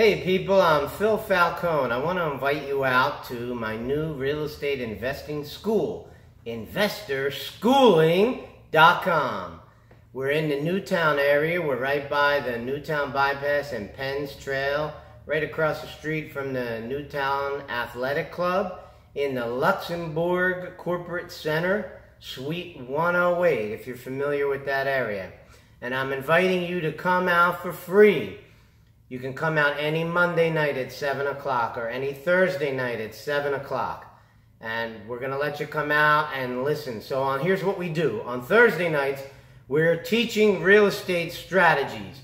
Hey people, I'm Phil Falcone. I want to invite you out to my new real estate investing school, investorschooling.com. We're in the Newtown area. We're right by the Newtown Bypass and Penns Trail, right across the street from the Newtown Athletic Club in the Luxembourg Corporate Center, Suite 108, if you're familiar with that area. And I'm inviting you to come out for free. You can come out any Monday night at 7 o'clock or any Thursday night at 7 o'clock. And we're going to let you come out and listen. So on here's what we do. On Thursday nights, we're teaching real estate strategies.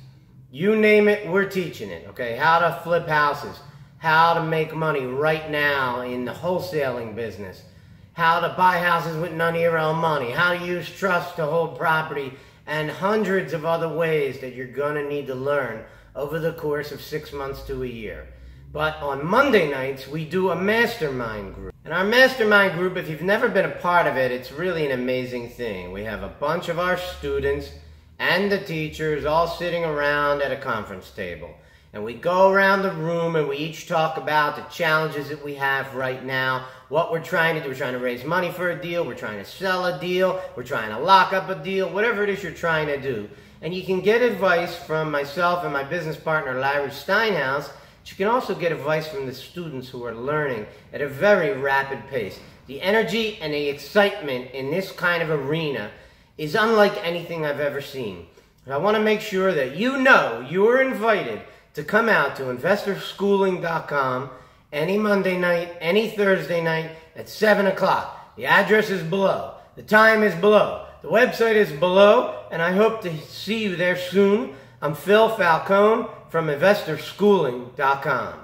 You name it, we're teaching it. Okay, how to flip houses, how to make money right now in the wholesaling business, how to buy houses with none of your own money, how to use trust to hold property, and hundreds of other ways that you're going to need to learn over the course of six months to a year. But on Monday nights, we do a mastermind group. And our mastermind group, if you've never been a part of it, it's really an amazing thing. We have a bunch of our students and the teachers all sitting around at a conference table. And we go around the room and we each talk about the challenges that we have right now, what we're trying to do. We're trying to raise money for a deal, we're trying to sell a deal, we're trying to lock up a deal, whatever it is you're trying to do. And you can get advice from myself and my business partner, Larry Steinhouse. But you can also get advice from the students who are learning at a very rapid pace. The energy and the excitement in this kind of arena is unlike anything I've ever seen. And I want to make sure that you know you're invited to come out to investorschooling.com any Monday night, any Thursday night at 7 o'clock. The address is below. The time is below. The website is below, and I hope to see you there soon. I'm Phil Falcone from InvestorSchooling.com.